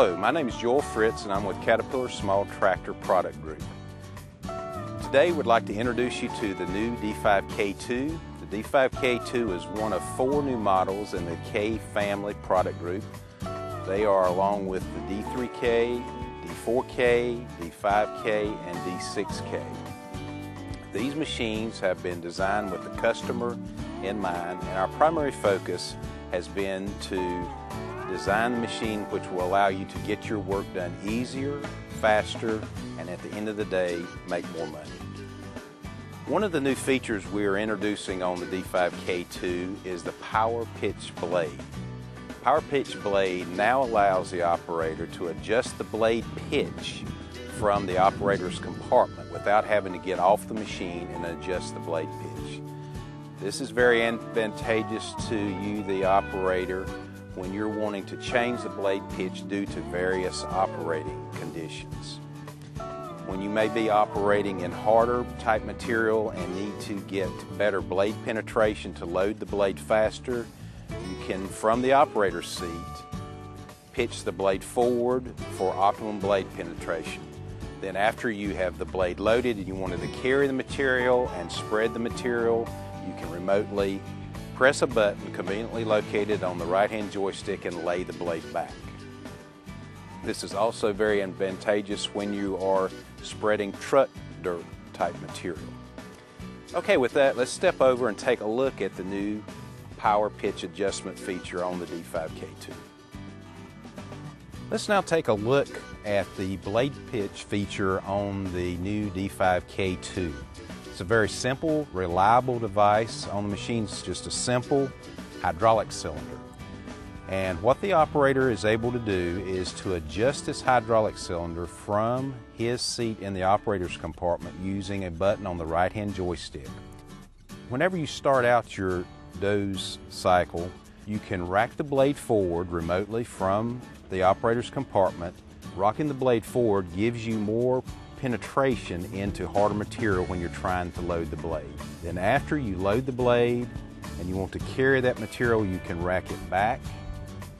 Hello, my name is Joel Fritz and I'm with Caterpillar Small Tractor Product Group. Today we'd like to introduce you to the new D5K2. The D5K2 is one of four new models in the K family product group. They are along with the D3K, D4K, D5K, and D6K. These machines have been designed with the customer in mind and our primary focus has been to design the machine which will allow you to get your work done easier, faster, and at the end of the day, make more money. One of the new features we are introducing on the D5K2 is the Power Pitch Blade. Power Pitch Blade now allows the operator to adjust the blade pitch from the operator's compartment without having to get off the machine and adjust the blade pitch. This is very advantageous to you, the operator, when you're wanting to change the blade pitch due to various operating conditions. When you may be operating in harder type material and need to get better blade penetration to load the blade faster, you can, from the operator's seat, pitch the blade forward for optimum blade penetration. Then after you have the blade loaded and you wanted to carry the material and spread the material, you can remotely Press a button conveniently located on the right-hand joystick and lay the blade back. This is also very advantageous when you are spreading truck dirt type material. Okay, with that, let's step over and take a look at the new power pitch adjustment feature on the D5K2. Let's now take a look at the blade pitch feature on the new D5K2. It's a very simple, reliable device on the machine. It's just a simple hydraulic cylinder. And what the operator is able to do is to adjust this hydraulic cylinder from his seat in the operator's compartment using a button on the right hand joystick. Whenever you start out your doze cycle, you can rack the blade forward remotely from the operator's compartment. Rocking the blade forward gives you more penetration into harder material when you're trying to load the blade. Then after you load the blade and you want to carry that material, you can rack it back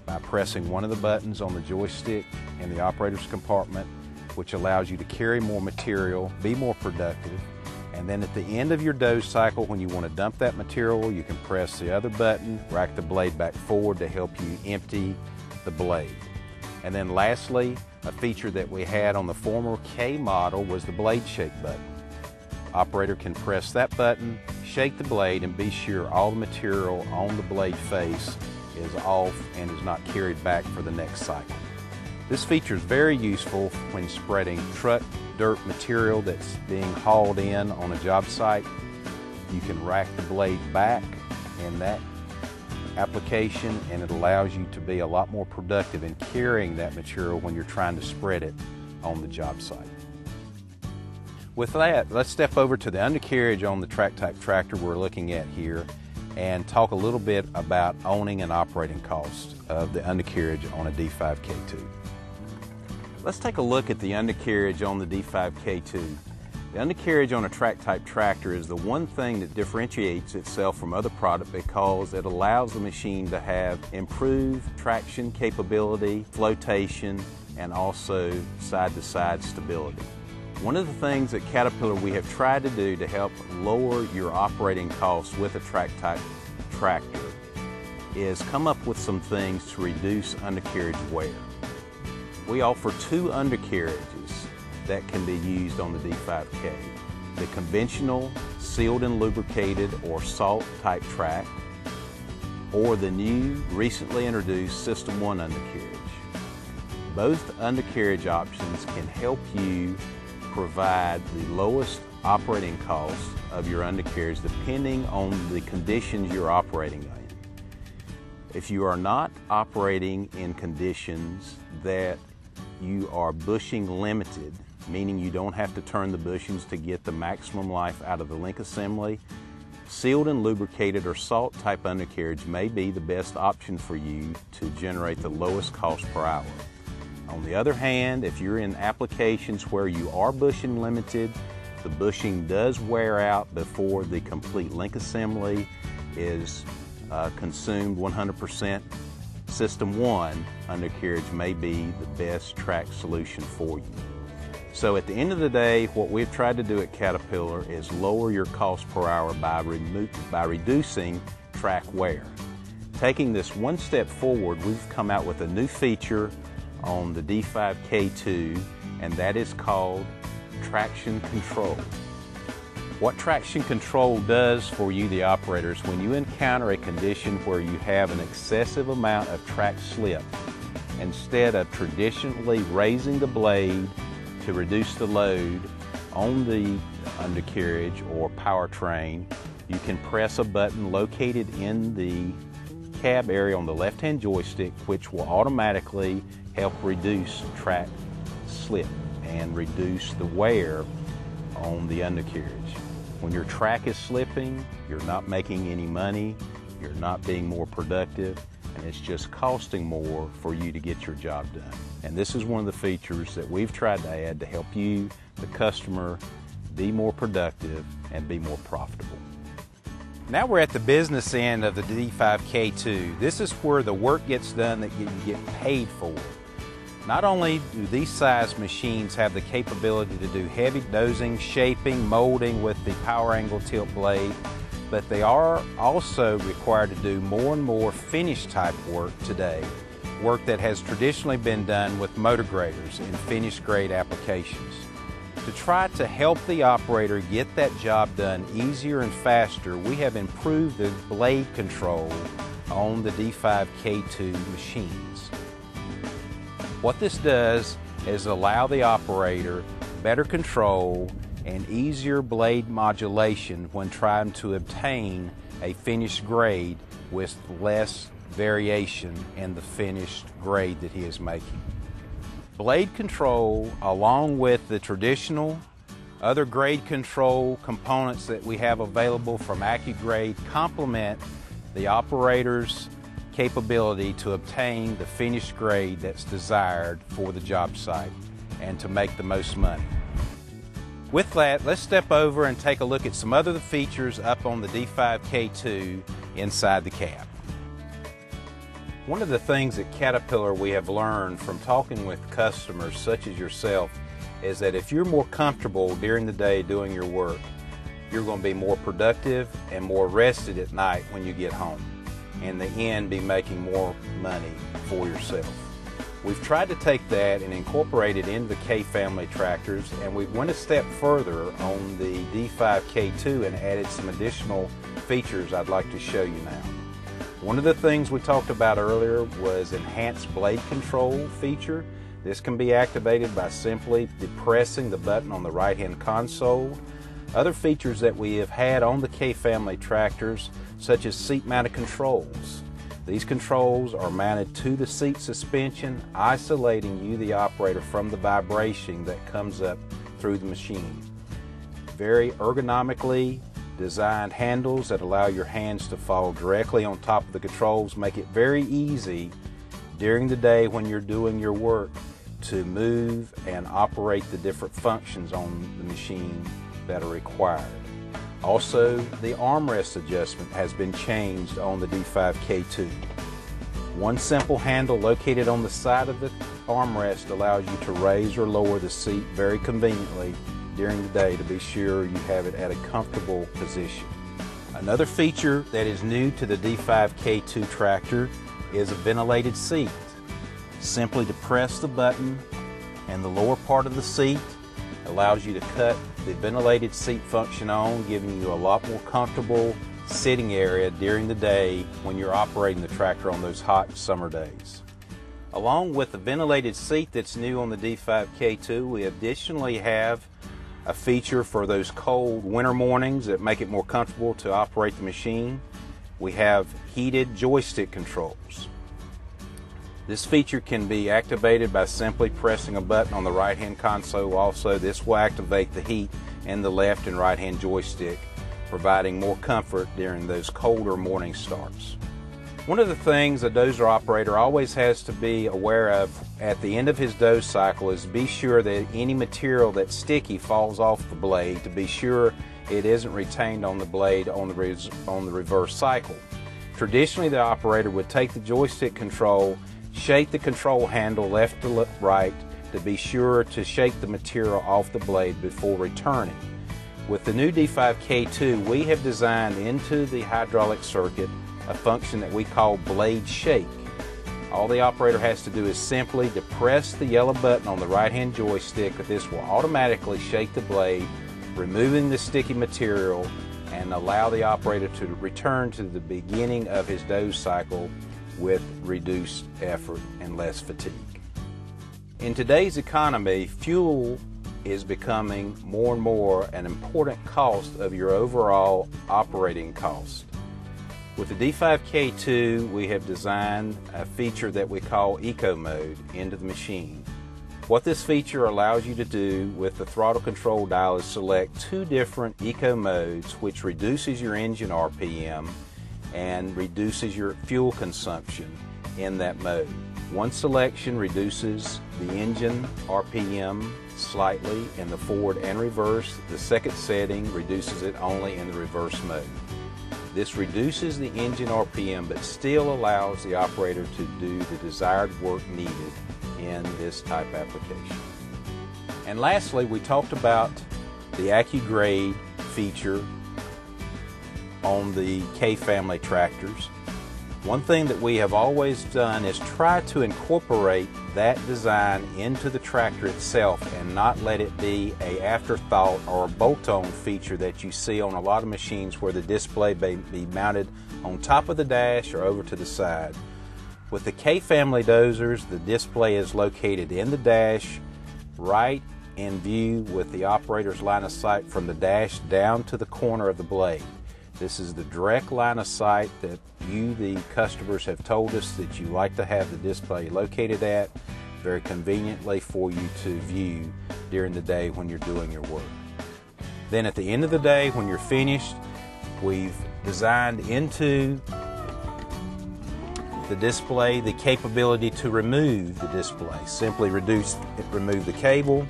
by pressing one of the buttons on the joystick in the operator's compartment, which allows you to carry more material, be more productive. And then at the end of your doze cycle, when you want to dump that material, you can press the other button, rack the blade back forward to help you empty the blade. And then lastly, a feature that we had on the former K model was the blade shake button. Operator can press that button, shake the blade, and be sure all the material on the blade face is off and is not carried back for the next cycle. This feature is very useful when spreading truck dirt material that's being hauled in on a job site. You can rack the blade back and that application and it allows you to be a lot more productive in carrying that material when you're trying to spread it on the job site. With that, let's step over to the undercarriage on the track type tractor we're looking at here and talk a little bit about owning and operating costs of the undercarriage on a D5K2. Let's take a look at the undercarriage on the D5K2. The undercarriage on a track type tractor is the one thing that differentiates itself from other product because it allows the machine to have improved traction capability, flotation, and also side-to-side stability. One of the things at Caterpillar we have tried to do to help lower your operating costs with a track type tractor is come up with some things to reduce undercarriage wear. We offer two undercarriages that can be used on the D5K. The conventional sealed and lubricated or salt type track or the new recently introduced System 1 undercarriage. Both undercarriage options can help you provide the lowest operating costs of your undercarriage depending on the conditions you're operating in. If you are not operating in conditions that you are bushing limited, meaning you don't have to turn the bushings to get the maximum life out of the link assembly. Sealed and lubricated or salt type undercarriage may be the best option for you to generate the lowest cost per hour. On the other hand, if you're in applications where you are bushing limited, the bushing does wear out before the complete link assembly is uh, consumed 100%. System 1 undercarriage may be the best track solution for you. So at the end of the day, what we've tried to do at Caterpillar is lower your cost per hour by, by reducing track wear. Taking this one step forward, we've come out with a new feature on the D5K2, and that is called traction control. What traction control does for you, the operators, when you encounter a condition where you have an excessive amount of track slip, instead of traditionally raising the blade to reduce the load on the undercarriage or powertrain, you can press a button located in the cab area on the left-hand joystick, which will automatically help reduce track slip and reduce the wear on the undercarriage. When your track is slipping, you're not making any money, you're not being more productive, and it's just costing more for you to get your job done. And this is one of the features that we've tried to add to help you, the customer, be more productive and be more profitable. Now we're at the business end of the D5K2. This is where the work gets done that you get paid for. Not only do these size machines have the capability to do heavy dozing, shaping, molding with the power angle tilt blade, but they are also required to do more and more finish type work today, work that has traditionally been done with motor graders in finish grade applications. To try to help the operator get that job done easier and faster, we have improved the blade control on the D5K2 machines. What this does is allow the operator better control and easier blade modulation when trying to obtain a finished grade with less variation in the finished grade that he is making. Blade control, along with the traditional other grade control components that we have available from AccuGrade, complement the operator's capability to obtain the finished grade that's desired for the job site and to make the most money. With that, let's step over and take a look at some other features up on the D5K2 inside the cab. One of the things at Caterpillar we have learned from talking with customers such as yourself is that if you're more comfortable during the day doing your work, you're going to be more productive and more rested at night when you get home in the end be making more money for yourself. We've tried to take that and incorporate it into the K family tractors and we went a step further on the D5K2 and added some additional features I'd like to show you now. One of the things we talked about earlier was enhanced blade control feature. This can be activated by simply depressing the button on the right hand console other features that we have had on the K family tractors, such as seat mounted controls. These controls are mounted to the seat suspension, isolating you, the operator, from the vibration that comes up through the machine. Very ergonomically designed handles that allow your hands to fall directly on top of the controls make it very easy during the day when you're doing your work to move and operate the different functions on the machine that are required. Also, the armrest adjustment has been changed on the D5K2. One simple handle located on the side of the armrest allows you to raise or lower the seat very conveniently during the day to be sure you have it at a comfortable position. Another feature that is new to the D5K2 tractor is a ventilated seat. Simply depress the button and the lower part of the seat allows you to cut the ventilated seat function on, giving you a lot more comfortable sitting area during the day when you're operating the tractor on those hot summer days. Along with the ventilated seat that's new on the D5K2, we additionally have a feature for those cold winter mornings that make it more comfortable to operate the machine. We have heated joystick controls. This feature can be activated by simply pressing a button on the right hand console. Also, this will activate the heat in the left and right hand joystick, providing more comfort during those colder morning starts. One of the things a dozer operator always has to be aware of at the end of his doze cycle is be sure that any material that's sticky falls off the blade to be sure it isn't retained on the blade on the, on the reverse cycle. Traditionally, the operator would take the joystick control, shake the control handle left to right to be sure to shake the material off the blade before returning. With the new D5K2, we have designed into the hydraulic circuit a function that we call blade shake. All the operator has to do is simply depress the yellow button on the right hand joystick. This will automatically shake the blade, removing the sticky material and allow the operator to return to the beginning of his doze cycle with reduced effort and less fatigue. In today's economy, fuel is becoming more and more an important cost of your overall operating cost. With the D5K2, we have designed a feature that we call Eco Mode into the machine. What this feature allows you to do with the throttle control dial is select two different eco modes which reduces your engine RPM and reduces your fuel consumption in that mode. One selection reduces the engine RPM slightly in the forward and reverse. The second setting reduces it only in the reverse mode. This reduces the engine RPM but still allows the operator to do the desired work needed in this type application. And lastly, we talked about the AccuGrade feature on the K family tractors. One thing that we have always done is try to incorporate that design into the tractor itself and not let it be a afterthought or a bolt-on feature that you see on a lot of machines where the display may be mounted on top of the dash or over to the side. With the K family dozers, the display is located in the dash, right in view with the operator's line of sight from the dash down to the corner of the blade. This is the direct line of sight that you, the customers, have told us that you like to have the display located at, very conveniently for you to view during the day when you're doing your work. Then at the end of the day, when you're finished, we've designed into the display the capability to remove the display. Simply reduce, remove the cable,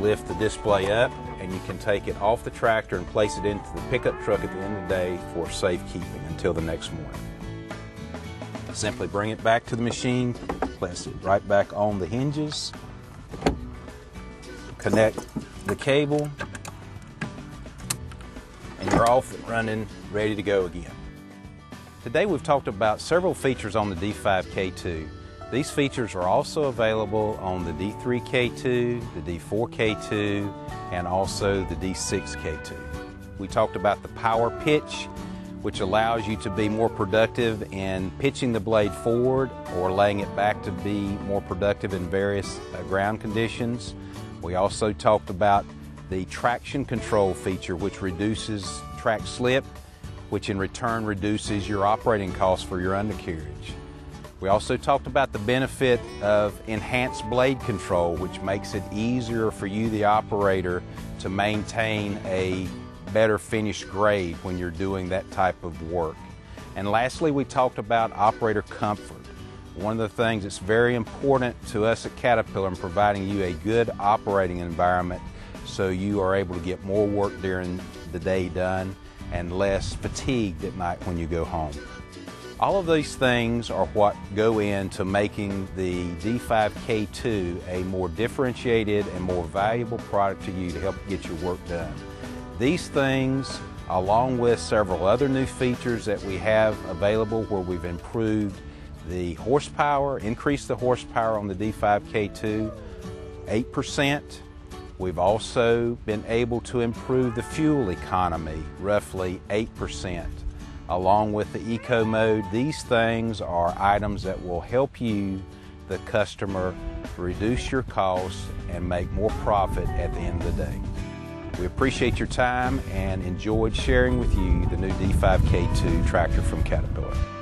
lift the display up, and you can take it off the tractor and place it into the pickup truck at the end of the day for safekeeping until the next morning. Simply bring it back to the machine, place it right back on the hinges, connect the cable, and you're off and running, ready to go again. Today we've talked about several features on the D5K2. These features are also available on the D3K2, the D4K2, and also the D6K2. We talked about the power pitch, which allows you to be more productive in pitching the blade forward or laying it back to be more productive in various uh, ground conditions. We also talked about the traction control feature, which reduces track slip which in return reduces your operating costs for your undercarriage. We also talked about the benefit of enhanced blade control, which makes it easier for you, the operator, to maintain a better finished grade when you're doing that type of work. And lastly, we talked about operator comfort. One of the things that's very important to us at Caterpillar in providing you a good operating environment so you are able to get more work during the day done and less fatigued at night when you go home. All of these things are what go into making the D5K2 a more differentiated and more valuable product to you to help get your work done. These things, along with several other new features that we have available where we've improved the horsepower, increased the horsepower on the D5K2 8%, We've also been able to improve the fuel economy roughly 8%. Along with the eco mode, these things are items that will help you, the customer, reduce your costs and make more profit at the end of the day. We appreciate your time and enjoyed sharing with you the new D5K2 tractor from Caterpillar.